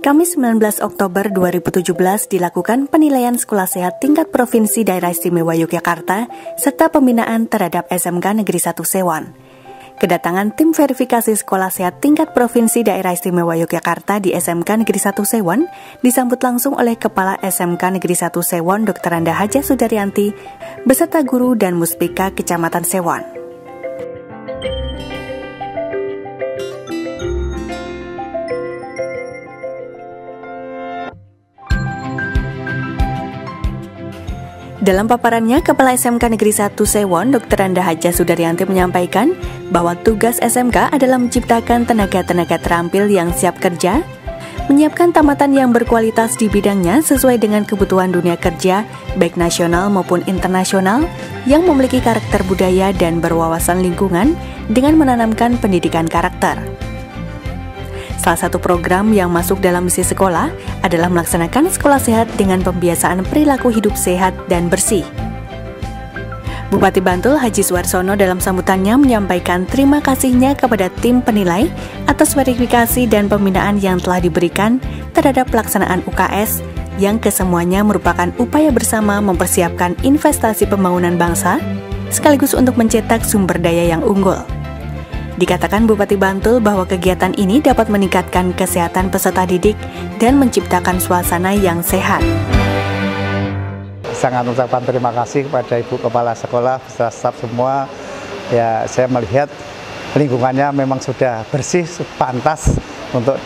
Kamis 19 Oktober 2017 dilakukan penilaian sekolah sehat tingkat Provinsi Daerah Istimewa Yogyakarta serta pembinaan terhadap SMK Negeri 1 Sewon. Kedatangan tim verifikasi sekolah sehat tingkat Provinsi Daerah Istimewa Yogyakarta di SMK Negeri 1 Sewon disambut langsung oleh Kepala SMK Negeri 1 Sewon Dr. Anda Haja Sudaryanti beserta guru dan muspika Kecamatan Sewon. Dalam paparannya, Kepala SMK Negeri 1 Sewon, Dr. Anda Haja Sudaryanti menyampaikan bahwa tugas SMK adalah menciptakan tenaga-tenaga terampil yang siap kerja, menyiapkan tamatan yang berkualitas di bidangnya sesuai dengan kebutuhan dunia kerja, baik nasional maupun internasional, yang memiliki karakter budaya dan berwawasan lingkungan dengan menanamkan pendidikan karakter. Salah satu program yang masuk dalam misi sekolah adalah melaksanakan sekolah sehat dengan pembiasaan perilaku hidup sehat dan bersih. Bupati Bantul Haji Suarsono dalam sambutannya menyampaikan terima kasihnya kepada tim penilai atas verifikasi dan pembinaan yang telah diberikan terhadap pelaksanaan UKS yang kesemuanya merupakan upaya bersama mempersiapkan investasi pembangunan bangsa sekaligus untuk mencetak sumber daya yang unggul. Dikatakan Bupati Bantul bahwa kegiatan ini dapat meningkatkan kesehatan peserta didik dan menciptakan suasana yang sehat. Sangat mengucapkan terima kasih kepada Ibu Kepala Sekolah, staf semua. Ya, saya melihat lingkungannya memang sudah bersih, pantas untuk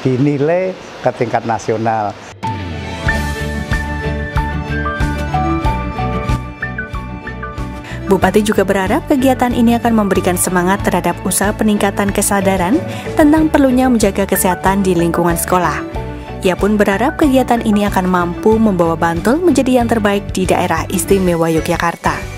dinilai ke tingkat nasional. Bupati juga berharap kegiatan ini akan memberikan semangat terhadap usaha peningkatan kesadaran tentang perlunya menjaga kesehatan di lingkungan sekolah. Ia pun berharap kegiatan ini akan mampu membawa Bantul menjadi yang terbaik di daerah istimewa Yogyakarta.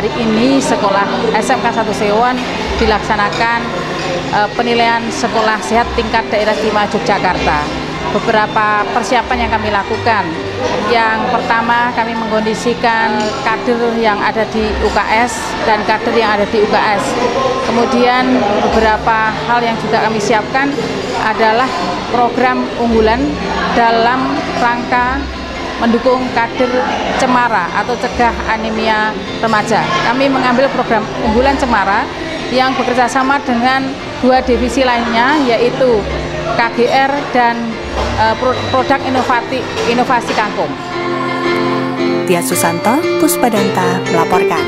Hari ini sekolah SMK 1 Sewon dilaksanakan uh, penilaian sekolah sehat tingkat daerah istimewa Yogyakarta. Beberapa persiapan yang kami lakukan. Yang pertama kami mengkondisikan kader yang ada di UKS dan kader yang ada di UKS. Kemudian beberapa hal yang juga kami siapkan adalah program unggulan dalam rangka mendukung kader cemara atau cegah anemia remaja. Kami mengambil program unggulan cemara yang bekerja sama dengan dua divisi lainnya yaitu KGR dan uh, produk inovasi inovasi kangkung. Tia Susanto, Puspadanta melaporkan.